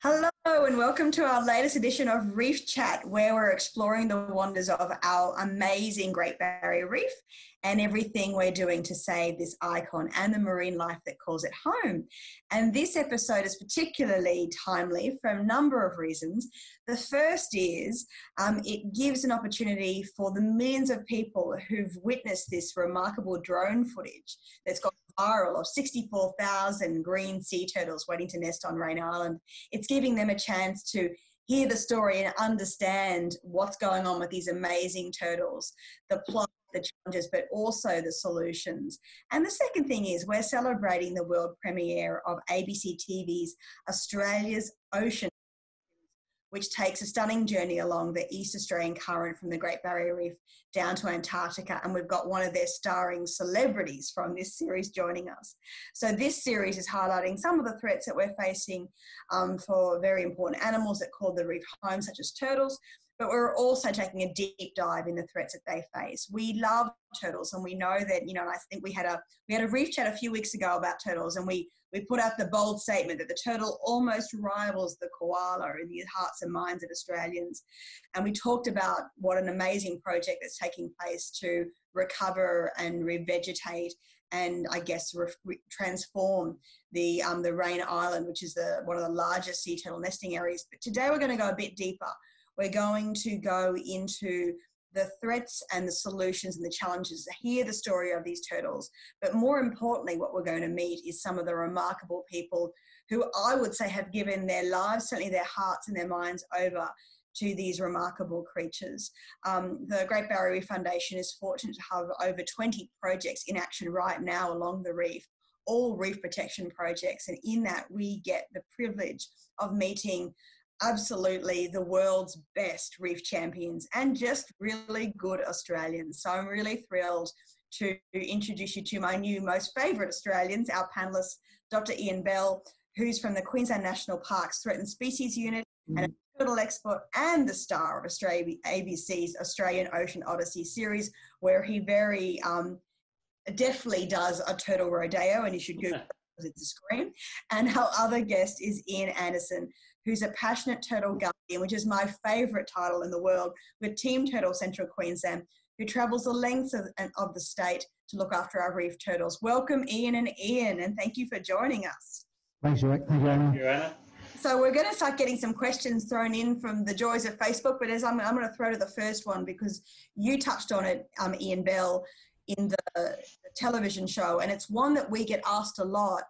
Hello, and welcome to our latest edition of Reef Chat, where we're exploring the wonders of our amazing Great Barrier Reef and everything we're doing to save this icon and the marine life that calls it home. And this episode is particularly timely for a number of reasons. The first is um, it gives an opportunity for the millions of people who've witnessed this remarkable drone footage that's got viral of 64,000 green sea turtles waiting to nest on Raine Island. It's giving them a chance to hear the story and understand what's going on with these amazing turtles, the plot, the challenges, but also the solutions. And the second thing is we're celebrating the world premiere of ABC TV's Australia's Ocean which takes a stunning journey along the East Australian current from the Great Barrier Reef down to Antarctica. And we've got one of their starring celebrities from this series joining us. So, this series is highlighting some of the threats that we're facing um, for very important animals that call the reef home, such as turtles. But we're also taking a deep dive in the threats that they face. We love turtles, and we know that you know. I think we had a we had a reef chat a few weeks ago about turtles, and we we put out the bold statement that the turtle almost rivals the koala in the hearts and minds of Australians. And we talked about what an amazing project that's taking place to recover and revegetate and I guess re- transform the um, the Raine Island, which is the one of the largest sea turtle nesting areas. But today we're going to go a bit deeper. We're going to go into the threats and the solutions and the challenges, hear the story of these turtles. But more importantly, what we're going to meet is some of the remarkable people who I would say have given their lives, certainly their hearts and their minds over to these remarkable creatures. Um, the Great Barrier Reef Foundation is fortunate to have over 20 projects in action right now along the reef, all reef protection projects. And in that, we get the privilege of meeting absolutely the world's best reef champions and just really good Australians. So I'm really thrilled to introduce you to my new most favourite Australians, our panelist, Dr. Ian Bell, who's from the Queensland National Parks Threatened Species Unit mm-hmm. and a turtle expert and the star of Australia, ABC's Australian Ocean Odyssey series, where he very um, deftly does a turtle rodeo, and you should Google because it's a screen. And our other guest is Ian Anderson, who's a passionate turtle guardian, which is my favourite title in the world, with Team Turtle Central Queensland, who travels the lengths of, of the state to look after our reef turtles. Welcome, Ian and Ian, and thank you for joining us. Thanks, Thank you, Anna. Thank you, Anna. So we're going to start getting some questions thrown in from the joys of Facebook, but as I'm, I'm going to throw to the first one because you touched on it, um, Ian Bell, in the, the television show, and it's one that we get asked a lot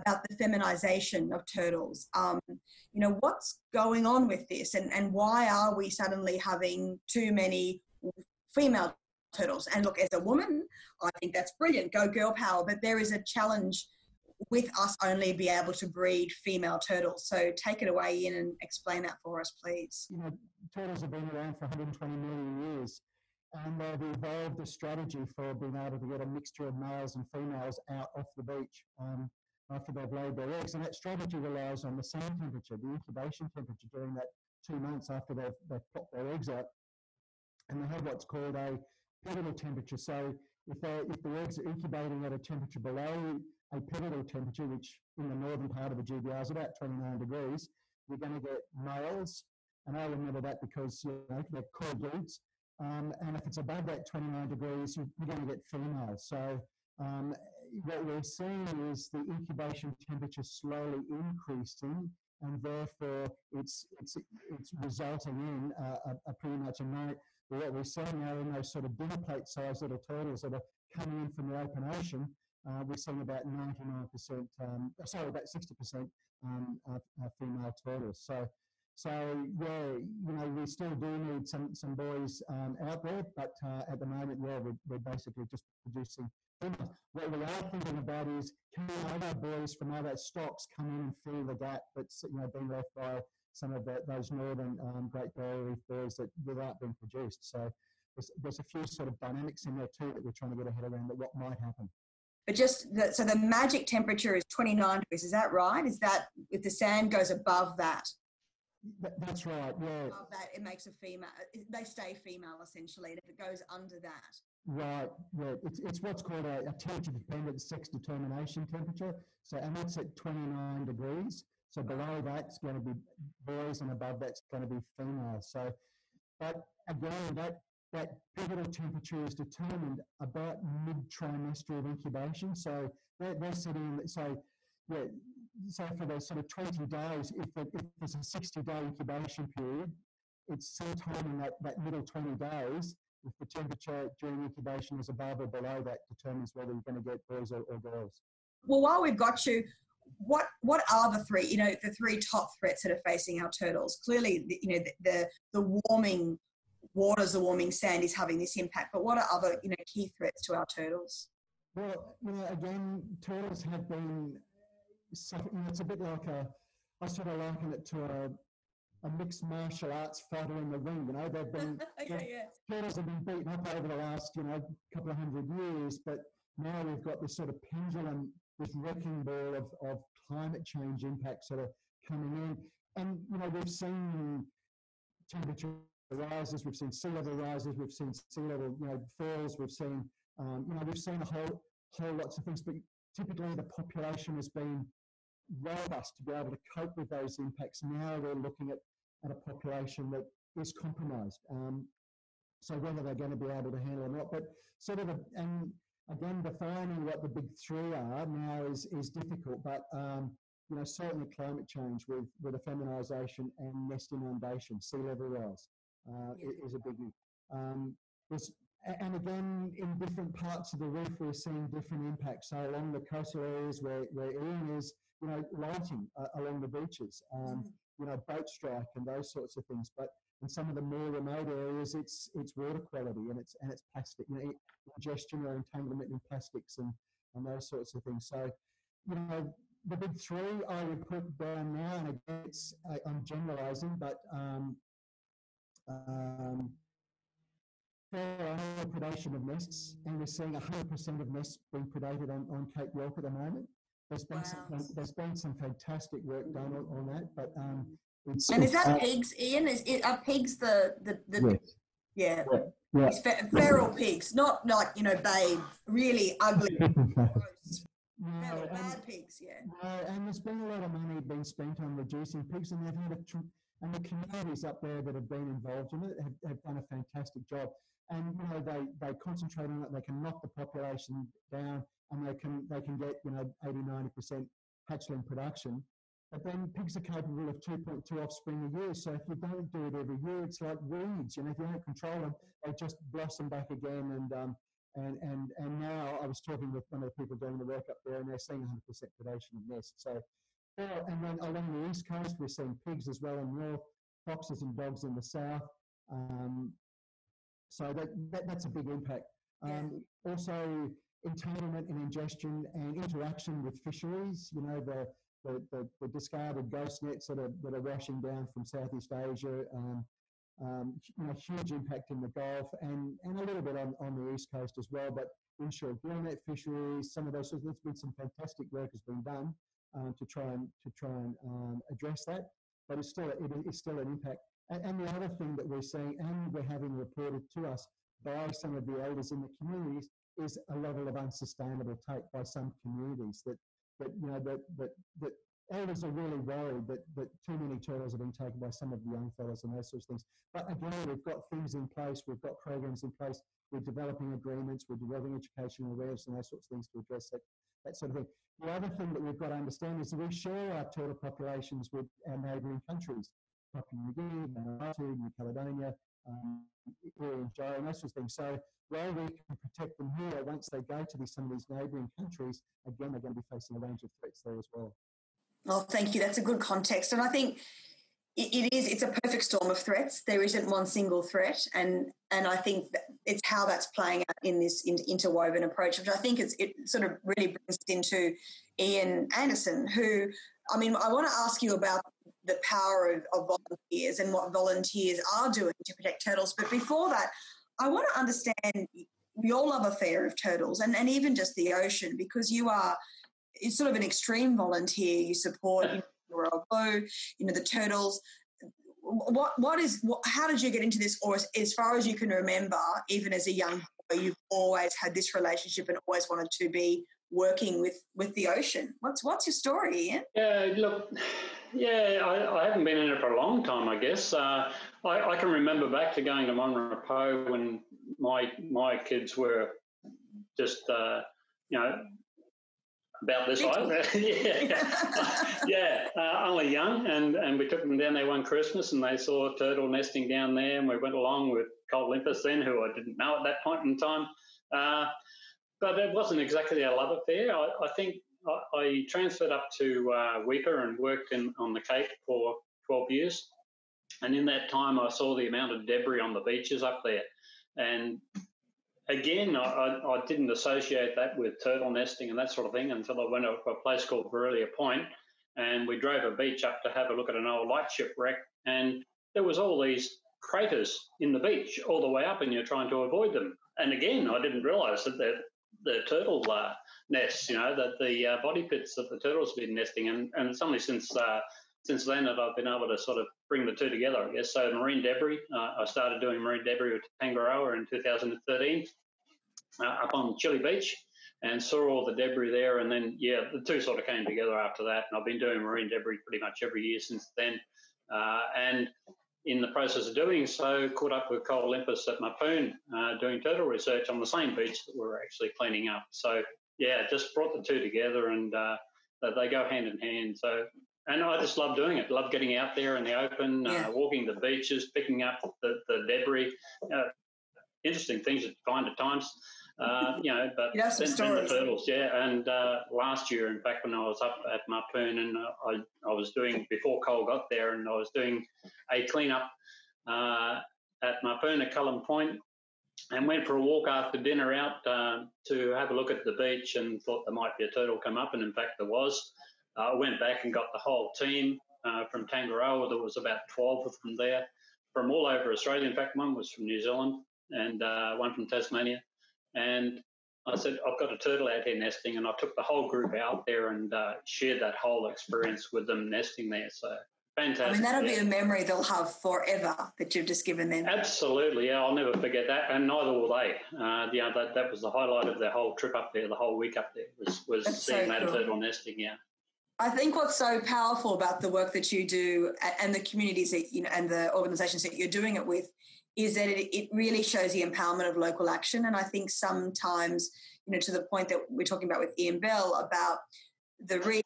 about the feminization of turtles. Um, you know, what's going on with this, and, and why are we suddenly having too many female turtles? And look, as a woman, I think that's brilliant. Go girl power. But there is a challenge with us only be able to breed female turtles. So take it away, Ian, and explain that for us, please. You know, turtles have been around for 120 million years and they've evolved a strategy for being able to get a mixture of males and females out off the beach um, after they've laid their eggs. And that strategy relies on the sun temperature, the incubation temperature during that two months after they've, they've popped their eggs out. And they have what's called a pivotal temperature. So if, if the eggs are incubating at a temperature below a pivotal temperature, which in the northern part of the GBR is about 29 degrees, you're going to get males. And I remember that because you know, they're core breeds. Um, and if it's above that 29 degrees, you're, you're going to get females. So um, what we're seeing is the incubation temperature slowly increasing, and therefore it's it's it's resulting in uh, a, a, pretty much a night. What we're seeing now in those sort of dinner plate sized little turtles that are coming in from the open ocean, uh, we're seeing about 99%, um, sorry, about 60% um, female turtles. So so yeah, you know, we still do need some some boys um, out there, but uh, at the moment, yeah, we're, we're basically just producing. What we are thinking about is can other boys from other stocks come in and fill the gap that's you know being left by some of the, those northern um, Great Barrier Reef boys that without being produced. So there's, there's a few sort of dynamics in there too that we're trying to get ahead around that what might happen. But just the, so the magic temperature is 29 degrees. Is that right? Is that if the sand goes above that? That's right. Yeah. Above that, it makes a female. They stay female essentially, and if it goes under that, Right, yeah, it's, it's what's called a, a temperature-dependent sex determination temperature. So, and that's at 29 degrees. So below that's going to be boys, and above that's going to be females. So, but again, that that pivotal temperature is determined about mid-trimester of incubation. So they're, they're sitting, so yeah, so for those sort of 20 days, if, the, if there's a 60-day incubation period, it's sometime in that, that middle 20 days if the temperature during incubation is above or below that determines whether you're going to get boys or, or girls. Well, while we've got you, what what are the three you know the three top threats that are facing our turtles? Clearly, you know the the, the warming waters, the warming sand is having this impact. But what are other you know key threats to our turtles? Well, you know, again, turtles have been. It's a bit like a. I sort of liken it to a a mixed martial arts fighter in the ring. You know, they've been okay, yeah. turtles have been beaten up over the last you know couple of hundred years, but now we've got this sort of pendulum, this wrecking ball of, of climate change impacts that are coming in, and you know we've seen temperature rises, we've seen sea level rises, we've seen sea level you know falls, we've seen um, you know we've seen a whole whole lots of things, but typically the population has been robust to be able to cope with those impacts. Now we're looking at at a population that is compromised. Um, so whether they're going to be able to handle or not, but sort of, a, and again, defining what the big three are now is is difficult. But um, you know, certainly climate change with with effeminisation and nest inundation, sea level rise uh, is a biggie. Um, and again, in different parts of the reef, we're seeing different impacts. So along the coastal areas where, where Ian is, you know, lighting uh, along the beaches. Um, mm you know, boat strike and those sorts of things. But in some of the more remote areas, it's it's water quality and it's and it's plastic, you know, ingestion or entanglement in plastics and and those sorts of things. So, you know, the big three I would put down now, and again, it's I, am generalising, but um, um, predation of nests, and we're seeing 100% of nests being predated on, on Cape York at the moment. There's been, wow. some, there's been some fantastic work done on, on that, but um, and is that uh, pigs, Ian? Is it are pigs the the, the yes. yeah? yeah. yeah. feral pigs, not like you know, babe, really ugly, gross, no, bad pigs. Yeah. No, and there's been a lot of money being spent on reducing pigs, and they've had a tr- and the communities up there that have been involved in it have, have done a fantastic job. And you know, they they concentrate on it. They can knock the population down and they can they can get you know 80 90 percent hatchling production. But then pigs are capable of 2.2 offspring a year. So if you don't do it every year, it's like weeds. You know, if you don't control them, they just blossom back again. And um, and and and now I was talking with one of the people doing the work up there, and they're seeing 100% predation of nests. So, and then along the east coast, we're seeing pigs as well in north, foxes and dogs in the south. Um, so that, that, that's a big impact. Um, also, entanglement and ingestion and interaction with fisheries. You know, the, the, the, the, discarded ghost nets that are, that are washing down from Southeast Asia. Um, um, you know, huge impact in the Gulf and, and a little bit on, on the East Coast as well. But inshore gill net fisheries, some of those, there's been some fantastic work has been done um, to try and, to try and um, address that. But it's still, it is still an impact. And, and the other thing that we're seeing, and we're having reported to us by some of the elders in the communities, is a level of unsustainable take by some communities that that you know that that that elders are really worried that, that too many turtles are being taken by some of the young fellows and those sorts of things. But again, we've got things in place, we've got programs in place, we're developing agreements, we're developing educational awareness and those sorts of things to address that, that sort of thing. The other thing that we've got to understand is that we share our turtle populations with our neighbouring countries, Papua New Guinea, Vanuatu, New Caledonia, um, and Joe, and those of things. So while we can protect them here, once they go to these, some of these neighbouring countries, again, they're going to be facing a range of threats there as well. Well, thank you. That's a good context. And I think it is, it's a perfect storm of threats. There isn't one single threat. And, and I think it's how that's playing out in this interwoven approach, which I think it sort of really brings into Ian Anderson, who, I mean, I want to ask you about the power of, of volunteers and what volunteers are doing to protect turtles. But before that, I want to understand your love affair of turtles and, and even just the ocean because you are it's sort of an extreme volunteer. You support you know, the Royal Blue, you know, the turtles. What what is what, how did you get into this or as, as far as you can remember, even as a young boy, you've always had this relationship and always wanted to be working with with the ocean. What's what's your story, Ian? Yeah, look, yeah, I, I haven't been in it for a long time. I guess uh, I, I, can remember back to going to Mon Repos when my my kids were just uh, you know about this size. yeah, yeah, uh, only young, and and we took them down there one Christmas, and they saw turtle nesting down there, and we went along with Col Limpus then, who I didn't know at that point in time. Uh, but it wasn't exactly a love affair. I, I think I, I, transferred up to uh, Weipa and worked in, on the Cape for 12 years. And in that time, I saw the amount of debris on the beaches up there. And again, I, I didn't associate that with turtle nesting and that sort of thing until I went to a place called Vrilya Point and we drove a beach up to have a look at an old lightship wreck. And there was all these craters in the beach all the way up, and you're trying to avoid them. And again, I didn't realise that the turtle uh, nests, you know, that the uh, body pits that the turtles have been nesting, and, and it's only since uh, since then that I've been able to sort of bring the two together, I guess. So marine debris, uh, I started doing marine debris with Tangaroa in 2013 uh, up on Chili Beach and saw all the debris there. And then, yeah, the two sort of came together after that. And I've been doing marine debris pretty much every year since then. Uh, and in the process of doing so, caught up with Col Limpus at Mapoon uh, doing turtle research on the same beach that we're actually cleaning up. So, yeah, just brought the two together and uh, they go hand in hand. So, and I just love doing it. Love getting out there in the open, uh, yeah. uh, walking the beaches, picking up the, the debris. Uh, interesting things to find at times. Uh, you know, but you some the turtles, yeah. And uh, last year, in fact, when I was up at Mapoon and uh, I, I was doing before Col got there, and I was doing a cleanup uh, at Mapoon at Cullen Point, and went for a walk after dinner out uh, to have a look at the beach, and thought there might be a turtle come up, and in fact there was. I went back and got the whole team from Tangaroa. There was about twelve of them there from all over Australia. In fact, one was from New Zealand and one from Tasmania and I said, I've got a turtle out here nesting, and I took the whole group out there and uh, shared that whole experience with them nesting there. So fantastic. I mean, that'll yeah. be a memory they'll have forever that you've just given them. Absolutely, yeah, I'll never forget that, and neither will they. Uh, know, that, that was the highlight of their whole trip up there, the whole week up there was was That's seeing so that cool. turtle nesting. Yeah. I think what's so powerful about the work that you do and the communities that you know and the organisations that you're doing it with is that it, it really shows the empowerment of local action. And I think sometimes, you know, to the point that we're talking about with Ian Bell about the reef,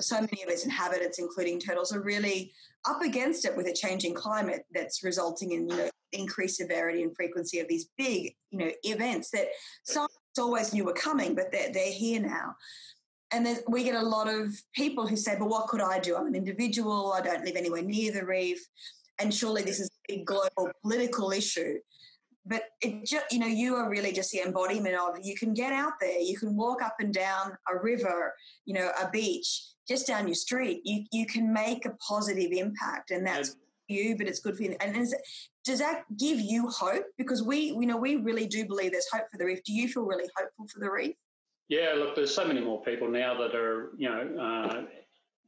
so many of its inhabitants, including turtles, are really up against it with a changing climate that's resulting in you know increased severity and frequency of these big you know events that science always knew were coming, but they're they're here now. And then we get a lot of people who say, "But what could I do? I'm an individual. I don't live anywhere near the reef." and surely this is a global political issue. But it just, you know, you are really just the embodiment of you can get out there, you can walk up and down a river, you know, a beach, just down your street. You you can make a positive impact, and that's you, but it's good for you. And is, does that give you hope? Because we, you know, we really do believe there's hope for the reef. Do you feel really hopeful for the reef? Yeah, look, there's so many more people now that are, you know, uh,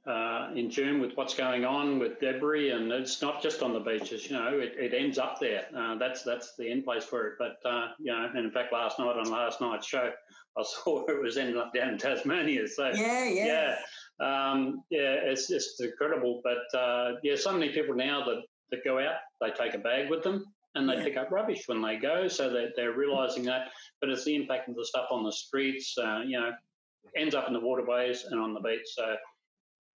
uh, in tune with what's going on with debris, and it's not just on the beaches. You know, it, it ends up there. Uh, that's that's the end place for it. But uh, you know, and in fact, last night on last night's show, I saw it was ending up down in Tasmania. So yeah, yeah, yeah, um, yeah. It's just incredible. But uh, yeah, so many people now that that go out, they take a bag with them. And they yeah. pick up rubbish when they go, so that they're realizing that. But it's the impact of the stuff on the streets, uh, you know, ends up in the waterways and on the beach. So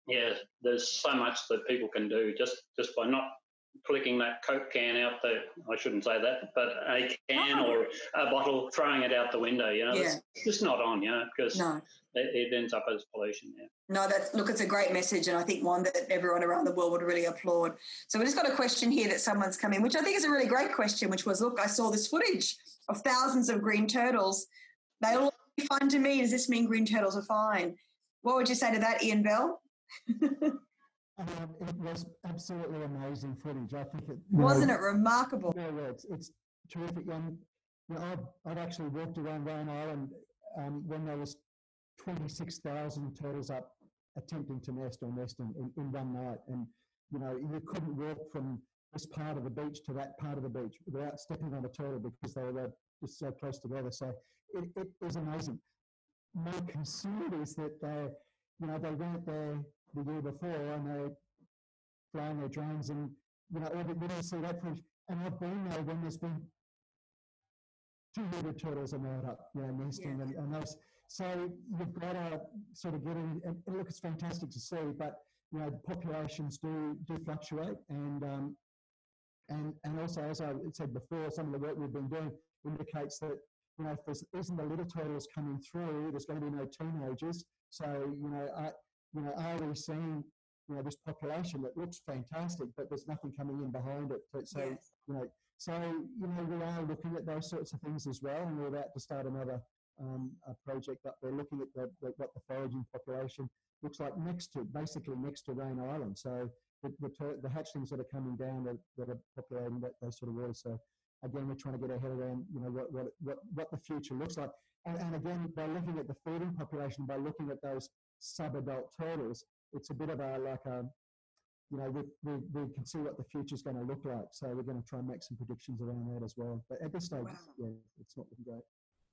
yeah, there's so much that people can do just just by not flicking that Coke can out the, I shouldn't say that, but a can or a bottle, throwing it out the window, you know, yeah. it's just not on, you know, because no. it, it, ends up as pollution, yeah. No, that's, look, it's a great message and I think one that everyone around the world would really applaud. So we just got a question here that someone's come in, which I think is a really great question, which was, look, I saw this footage of thousands of green turtles. They all fine to me. Does this mean green turtles are fine? What would you say to that, Ian Bell? Um, it was absolutely amazing footage. I think it wasn't it remarkable. No, it's, it's terrific. And you know, I've, I've actually walked around Raine Island um, when there was twenty six thousand turtles up attempting to nest or nest in, in, in, one night, and you know you couldn't walk from this part of the beach to that part of the beach without stepping on a turtle because they were just so close together. So it, it is amazing. My concern is that they, you know, they weren't there the year before and they're flying their drones and, you know, we don't see that footage. And I've been there when there's been two hundred turtles are made up, you know, nesting yeah. and, and those. So you've got to sort of get in, and look, it's fantastic to see, but you know, the populations do do fluctuate, and um, and and also, as I said before, some of the work we've been doing indicates that you know, if there isn't the little turtles coming through, there's going to be no teenagers. So you know, I, you know, are we seeing you know this population that looks fantastic, but there's nothing coming in behind it? So yes. you know, so you know, we are looking at those sorts of things as well, and we're about to start another um, project up there, looking at the, the, what the foraging population looks like next to, basically next to Raine Island. So the, the, the hatchlings that are coming down that, that are populating that, those sort of waters. So again, we're trying to get our head around, you know, what, what, what, what the future looks like. And, and again, by looking at the feeding population, by looking at those sub-adult turtles, it's a bit of a, like a, you know, we, we, we can see what the future is going to look like. So we're going to try and make some predictions around that as well. But at this stage, wow. yeah, it's not looking great.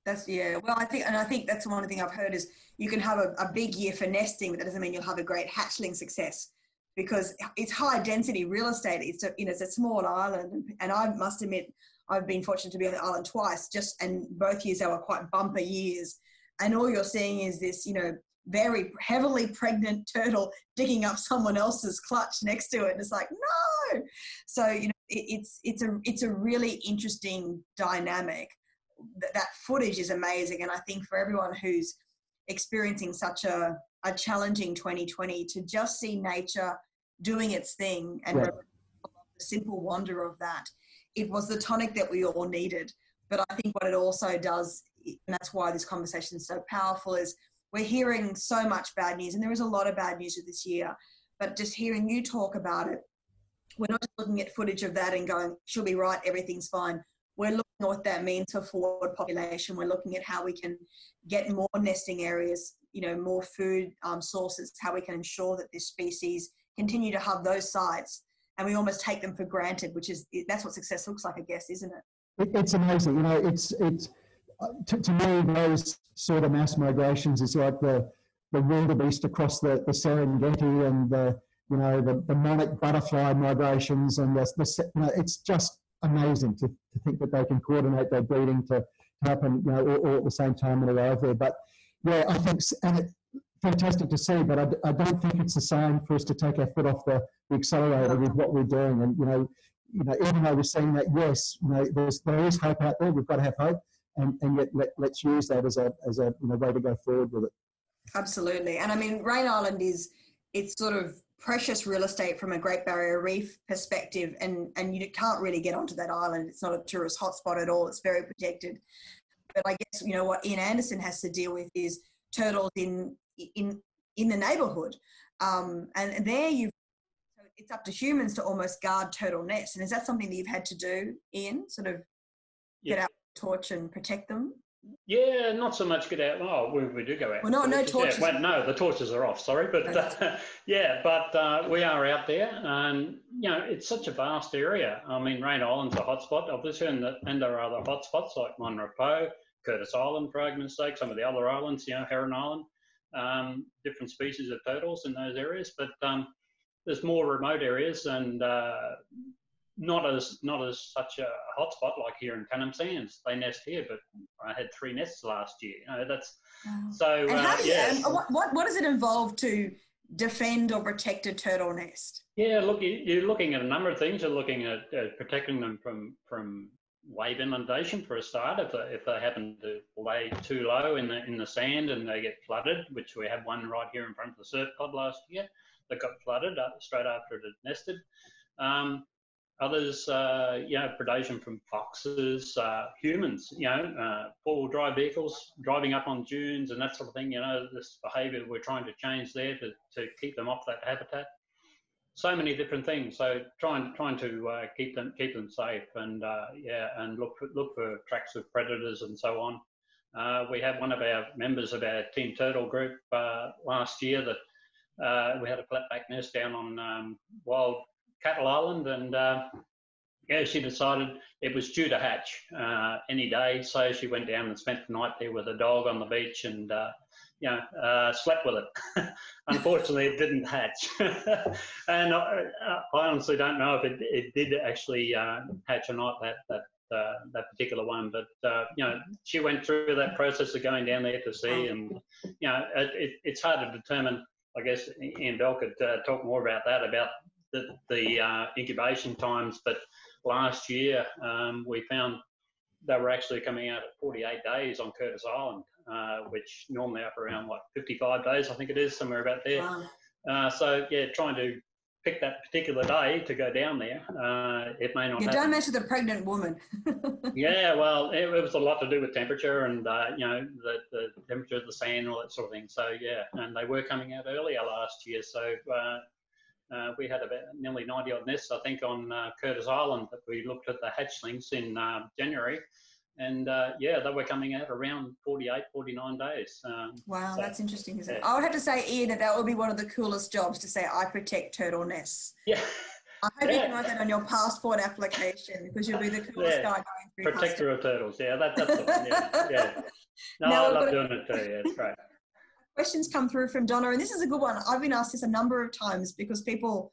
That's yeah. Well, I think, and I think that's one thing I've heard is you can have a, a big year for nesting, but that doesn't mean you'll have a great hatchling success because it's high density real estate. It's a, you know it's a small island, and I must admit I've been fortunate to be on the island twice. Just and both years they were quite bumper years, and all you're seeing is this you know very heavily pregnant turtle digging up someone else's clutch next to it, and it's like no. So you know it, it's it's a it's a really interesting dynamic th- that footage is amazing. And I think for everyone who's experiencing such a, a challenging 2020 to just see nature doing its thing and the simple wonder of that, it was the tonic that we all needed. But I think what it also does, and that's why this conversation is so powerful, is we're hearing so much bad news, and there is a lot of bad news of this year. But just hearing you talk about it, we're not looking at footage of that and going, she'll be right, everything's fine we're looking at what that means for forward population. We're looking at how we can get more nesting areas, you know, more food um, sources, how we can ensure that this species continue to have those sites. And we almost take them for granted, which is that's what success looks like, I guess, isn't it? it it's amazing. You know, it's it's to, to, me those sort of mass migrations is like the the wildebeest across the, the Serengeti and the you know the, the monarch butterfly migrations and the, the you know, it's just amazing to, to think that they can coordinate their breeding to happen, you know, all, all, at the same time and arrive there. But yeah, I think, and it's fantastic to see, but I, I don't think it's the same for us to take our foot off the, the accelerator with what we're doing. And, you know, you know, even though we're saying that, yes, you know, there's, there is hope out there. We've got to have hope, and, and yet let, let's use that as a as a you know, way to go forward with it. Absolutely, and I mean, Raine Island is it's sort of precious real estate from a Great Barrier Reef perspective, and and you can't really get onto that island. It's not a tourist hotspot at all. It's very protected. But I guess you know what Ian Anderson has to deal with is turtles in in in the neighbourhood, um, and there you've It's up to humans to almost guard turtle nests, and is that something that you've had to do, Ian? Sort of get out torch and protect them. Yeah, not so much get out. Oh, we, we do go out. Well, no, no torches. Yeah, well, no, the torches are off. Sorry, but uh, yeah, but uh, we are out there, and you know, it's such a vast area. I mean, Raine Island's a hotspot, obviously, and, the, and there are other hotspots like Mon Repos, Curtis Island, for argument's sake, some of the other islands, you know, Heron Island, um, different species of turtles in those areas, but um, there's more remote areas, and uh, not as not as such a hotspot like here in Tannum Sands. They nest here, but I had three nests last year. You know, that's so. And how uh, you, yeah. what, what what does it involve to defend or protect a turtle nest? Yeah, look, you're looking at a number of things. You're looking at uh, protecting them from from wave inundation for a start. If they, if they happen to lay too low in the in the sand and they get flooded, which we had one right here in front of the surf club last year, that got flooded uh, straight after it had nested. Um, Others, uh, you know, predation from foxes, uh, humans, you know, uh, four-wheel drive vehicles driving up on dunes and that sort of thing. You know, this behaviour we're trying to change there to, to keep them off that habitat. So many different things. So trying trying to uh, keep them keep them safe and uh, yeah, and look for, look for tracks of predators and so on. Uh, we had one of our members of our Team Turtle group last year that we had a flatback nest down on um, wild Cattle Island, and uh, yeah, she decided it was due to hatch uh, any day. So she went down and spent the night there with a dog on the beach and, uh, you know, uh, slept with it. Unfortunately, it didn't hatch. and I, I, honestly don't know if it, it did actually uh, hatch or not, that, that uh, that particular one. But uh, you know, she went through that process of going down there to see, and you know, it, it, it's hard to determine. I guess Ian Bell could talk more about that about the, the uh, incubation times. But last year, um, we found they were actually coming out at 48 days on Curtis Island, uh, which normally up around what 55 days, I think it is, somewhere about there. Wow. Uh, so yeah, trying to pick that particular day to go down there. Uh, it may not. You happen. don't mention the pregnant woman. yeah, well, it, it, was a lot to do with temperature and uh, you know the, the temperature of the sand and all that sort of thing. So yeah, and they were coming out earlier last year. So uh, we had about nearly 90 odd nests, I think, on uh, Curtis Island that we looked at the hatchlings in uh, January and uh, yeah, they were coming out around 48, 49 days. Um, wow, so, that's interesting, isn't yeah. it? I would have to say, Ian, that that would be one of the coolest jobs to say, I protect turtle nests. Yeah. I hope yeah. you can write that on your passport application because you'll be the coolest yeah. guy going through. Protector of turtles, yeah, that, that's the yeah, yeah. No, now, I love doing it too, yeah, it's great. Questions come through from Donna, and this is a good one. I've been asked this a number of times because people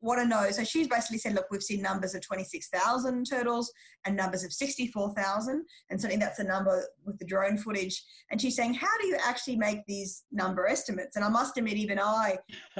want to know. So she's basically said, look, we've seen numbers of 26,000 turtles and numbers of 64,000. And certainly that's a number with the drone footage. And she's saying, how do you actually make these number estimates? And I must admit, even I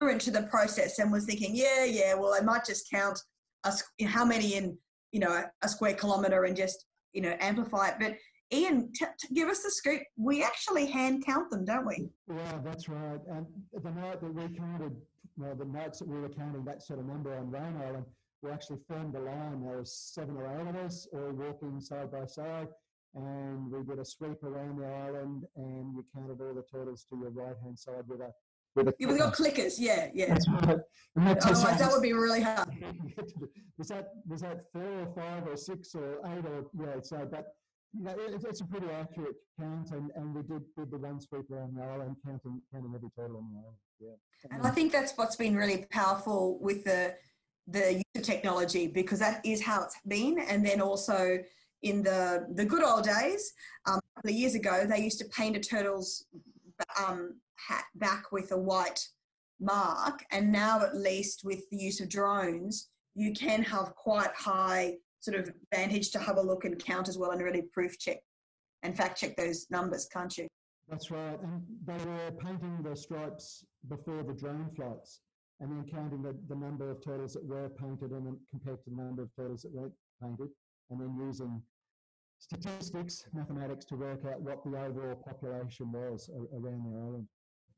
went into the process and was thinking, yeah, yeah, well, I might just count a, how many in, you know, a square kilometre and just, you know, amplify it. But Ian, t- t- give us the scoop. We actually hand count them, don't we? Yeah, that's right. And the night that we counted well, the nights that we were counting that sort of number on Raine Island, we actually formed a line. There was seven or eight of us all walking side by side, and we did a sweep around the island, and you counted all the turtles to your right hand side with a with a. Yeah, we got clickers. Yeah, yeah. That's right. Otherwise, that would be really hard. was that was that four or five or six or eight or yeah? So, but no, it, it's a pretty accurate count, and, and we did, did the one sweep around the island, counting counting every turtle on the island. Yeah. And I think that's what's been really powerful with the the use of technology because that is how it's been. And then also in the the good old days, um, a couple of years ago, they used to paint a turtle's um, hat back with a white mark, and now at least with the use of drones, you can have quite high sort of vantage to have a look and count as well and really proof check and fact check those numbers, can't you? That's right. And they were painting the stripes before the drone flights and then counting the, the number of turtles that were painted and compared to the number of turtles that weren't painted and then using statistics, mathematics to work out what the overall population was around the island.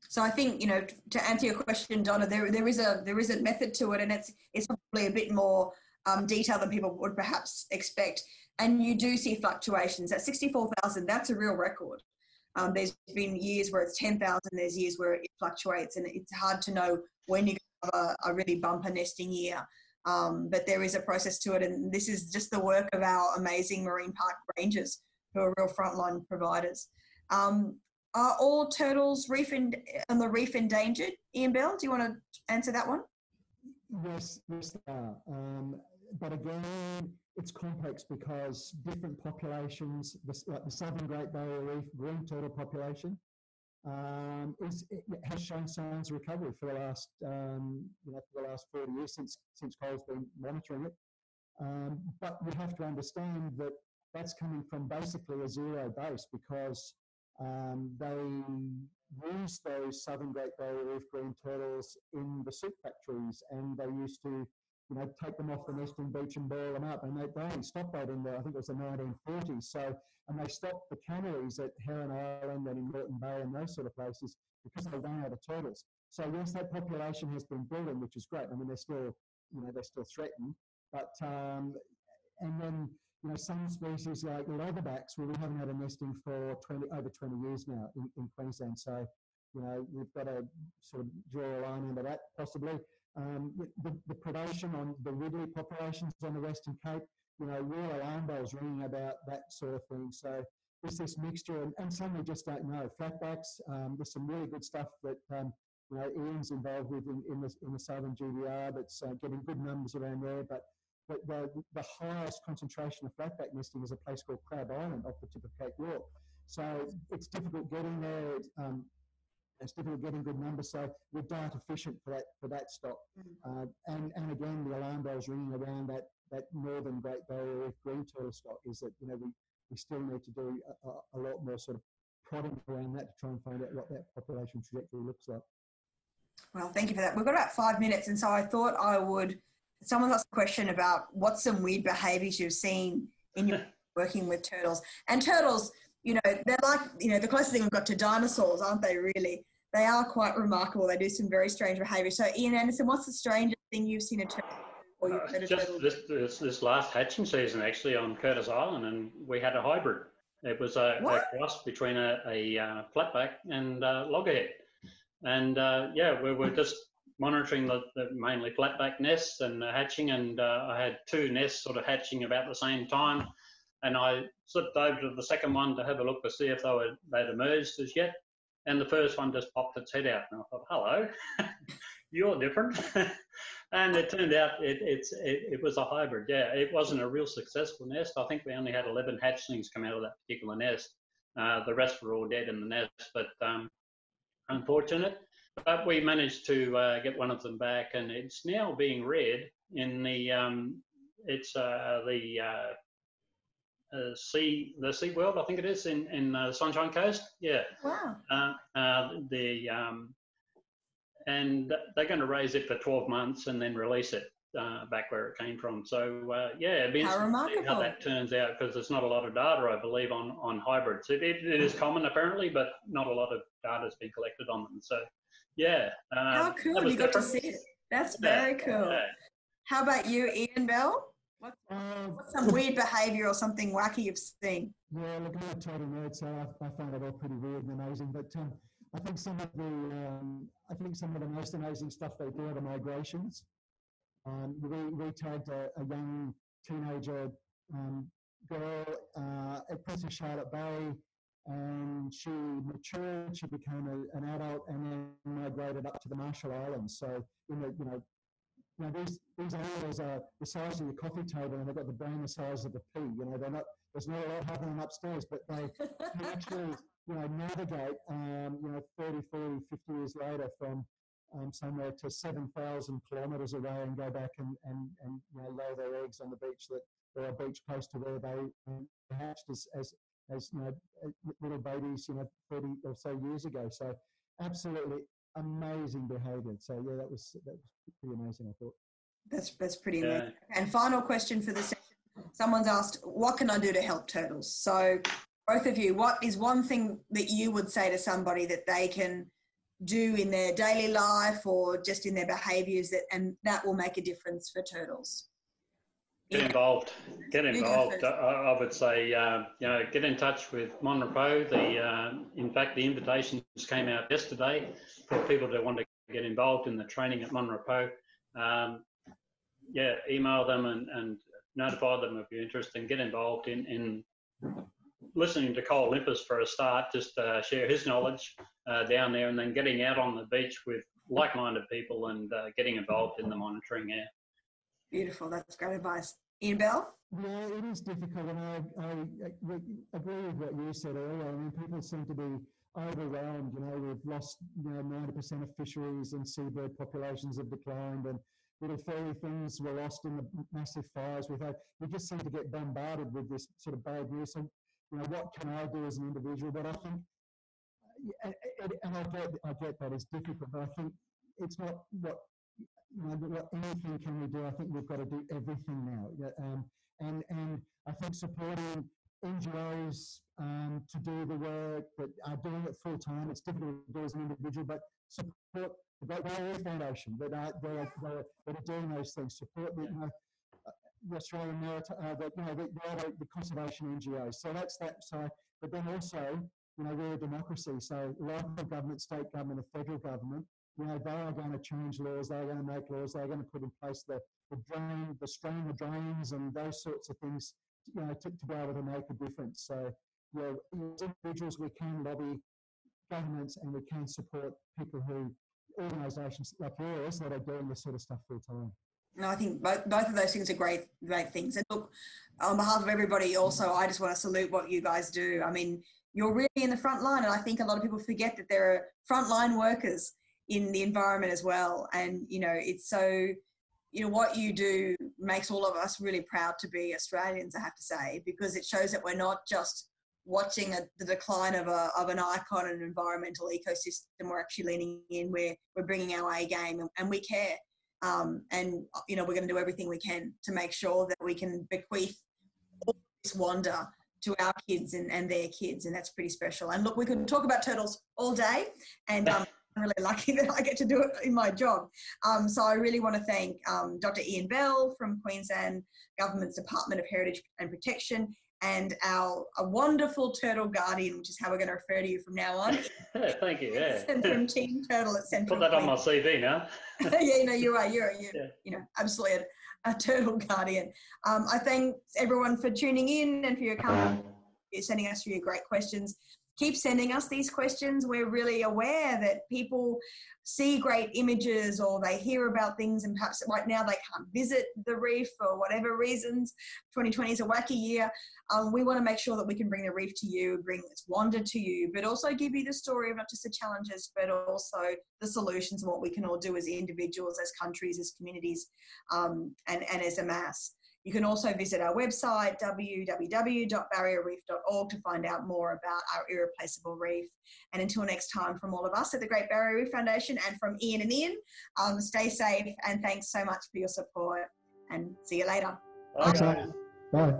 So I think you know to answer your question, Donna, there there is a there is a method to it, and it's it's probably a bit more um, detail than people would perhaps expect. And you do see fluctuations. At 64,000, that's a real record. Um, there's been years where it's 10,000, there's years where it fluctuates, and it's hard to know when you have a, a really bumper nesting year. Um, but there is a process to it, and this is just the work of our amazing marine park rangers who are real frontline providers. Um, are all turtles reef in, on the reef endangered? Ian Bell, do you want to answer that one? Yes, yes, they are. Um, but again, it's complex because different populations, like the Southern Great Barrier Reef green turtle population, um, is, has shown signs of recovery for the last, um, you know, for the last 40 years since since Col's been monitoring it. Um, but we have to understand that that's coming from basically a zero base because um, they use those southern Great Barrier Reef green turtles in the soup factories, and they used to you know, take them off the nesting beach and boil them up. And they, they only stopped that in the, I think it was the 1940s. So, and they stopped the canneries at Heron Island and in Moreton Bay and those sort of places because they ran out of turtles. So yes, that population has been building, which is great. I mean, they're still, you know, they're still threatened. But, um, and then, you know, some species like leatherbacks, where we haven't had a nesting for 20, over 20 years now in, in Queensland. So, you know, we've got to sort of draw a line under that possibly. Um, the, the, predation on the Ridley populations on the Western Cape, you know, real alarm bells ringing about that sort of thing. So there's this mixture, and, and some we just don't know. Flatbacks, um, there's some really good stuff that um, you know Ian's involved with in, in, the, in the Southern GBR that's uh, getting good numbers around there. But the, the, the highest concentration of flatback nesting is a place called Crab Island off the tip of Cape York. So it's difficult getting there. Um, it's difficult getting good numbers. So we're data deficient for that for that stock. Mm. Uh, and and again, the alarm bells ringing around that that northern Great Barrier Reef green turtle stock is that you know we, we still need to do a, a, lot more sort of prodding around that to try and find out what that population trajectory looks like. Well, thank you for that. We've got about five minutes, and so I thought I would. Someone asked a question about what's some weird behaviours you've seen in your working with turtles. And turtles, you know, they're like, you know, the closest thing we've got to dinosaurs, aren't they? Really, they are quite remarkable. They do some very strange behaviour. So, Ian Anderson, what's the strangest thing you've seen a turtle? Or you've uh, just this, this, this last hatching season, actually, on Curtis Island, and we had a hybrid. It was a, a cross between a, a uh, flatback and a loggerhead. And uh, yeah, we were just monitoring the, the mainly flatback nests and hatching, and uh, I had two nests sort of hatching about the same time. And I slipped over to the second one to have a look to see if they were they'd emerged as yet. And the first one just popped its head out, and I thought, "Hello, you're different." and it turned out it, it's it, it, was a hybrid. Yeah, it wasn't a real successful nest. I think we only had 11 hatchlings come out of that particular nest. Uh, the rest were all dead in the nest, but um, unfortunate. But we managed to uh, get one of them back, and it's now being reared in the um, it's uh, the uh, uh, sea the Sea World, I think it is in in uh, Sunshine Coast. Yeah. Wow. Uh, the um, and they're going to raise it for 12 months and then release it uh, back where it came from. So uh, yeah, it'd be how interesting how that turns out because there's not a lot of data, I believe, on on hybrids. It, it, it is common apparently, but not a lot of data has been collected on them. So yeah, uh, how cool you got to see it. That's very cool. Yeah. How about you, Ian Bell? What's, uh, what's some weird behaviour or something wacky you've seen? Yeah, look, I'm a total nerd, so I, I find it all pretty weird and amazing. But um, I think some of the um, I think some of the most amazing stuff they do are the migrations. Um, we, we tagged a, a young teenager um, girl uh, at Princess Charlotte Bay, and she matured. She became a, an adult, and then migrated up to the Marshall Islands. So, in the, you know, you know, these these animals are the size of your coffee table, and they've got the brain the size of a pea. You know, they're not. There's not a lot happening upstairs, but they, they actually you know, navigate, um, you know, 30, 40, 50 years later from um, somewhere to 7,000 kilometres away and go back and, and, and you know, lay their eggs on the beach that or a beach close to where they um, hatched as, as, as, you know, little babies, you know, 30 or so years ago. So absolutely amazing behaviour. So yeah, that was, that was pretty amazing, I thought. That's, that's pretty yeah. amazing. And final question for the session. Someone's asked, what can I do to help turtles? So both of you, what is one thing that you would say to somebody that they can do in their daily life or just in their behaviors that and that will make a difference for turtles? Get involved. Get involved. I, I, would say, uh, you know, get in touch with Mon Repos. The, uh, in fact, the invitations came out yesterday for people that want to get involved in the training at Mon Repos. Um, yeah, email them and, and notify them if you're interested and get involved in, in listening to Col Limpus for a start, just uh, share his knowledge uh, down there, and then getting out on the beach with like-minded people and uh, getting involved in the monitoring air. Beautiful. That's great advice. Ian Bell? Yeah, it is difficult, and I, I, I, agree with what you said earlier. I mean, people seem to be overwhelmed. You know, we've lost you know 90% of fisheries and seabird populations have declined, and little fairy things were lost in the massive fires we've had. We just seem to get bombarded with this sort of bad news. And you know, what can I do as an individual? But I think, and, and I get, I get that it's difficult, but I think it's not what, you know, what anything can we do. I think we've got to do everything now. Um, and, and I think supporting NGOs um, to do the work that are doing it full time. It's difficult to do as an individual, but support the Great Barrier Foundation that are, that are, that are doing those things. Support the, you know, the Australian Maritime, uh, the, you know, the, the, the, conservation NGOs. So that's that side. But then also, you know, we're a democracy. So local government, state government, and federal government, you know, they are going to change laws. They're going to make laws. They're going to put in place the, the drain, the strain the drains, and those sorts of things, you know, to, to be able to make a difference. So, you know, as individuals, we can lobby governments and we can support people who, organisations like yours that are doing this sort of stuff full time. No, I think both, both of those things are great, great things. And look, on behalf of everybody, also, I just want to salute what you guys do. I mean, you're really in the front line, and I think a lot of people forget that there are frontline workers in the environment as well. And you know, it's so you know what you do makes all of us really proud to be Australians. I have to say, because it shows that we're not just watching a, the decline of, a, of an icon and an environmental ecosystem. We're actually leaning in. We're we're bringing our A game, and, and we care. Um, and you know, we're going to do everything we can to make sure that we can bequeath all this wonder to our kids and, and their kids, and that's pretty special. And look, we could talk about turtles all day, and um, really lucky that I get to do it in my job. Um, so I really want to thank um, Dr. Ian Bell from Queensland Government's Department of Heritage and Protection and our a wonderful turtle guardian, which is how we're going to refer to you from now on. Thank you. Yeah. from Team Turtle at Central. Put that on my CV now. yeah, no, you are. You're, you're yeah. you know, absolutely a, a turtle guardian. Um, I thank everyone for tuning in and for your comment, sending us your great questions keep sending us these questions. We're really aware that people see great images or they hear about things and perhaps right now they can't visit the reef for whatever reasons. 2020 is a wacky year. Um, we want to make sure that we can bring the reef to you, bring its wonder to you, but also give you the story of not just the challenges, but also the solutions and what we can all do as individuals, as countries, as communities, um, and, and as a mass. You can also visit our website, www.barrierreef.org, to find out more about our irreplaceable reef. And until next time, from all of us at the Great Barrier Reef Foundation and from Ian and Ian, um, stay safe and thanks so much for your support. And see you later. Bye. Bye.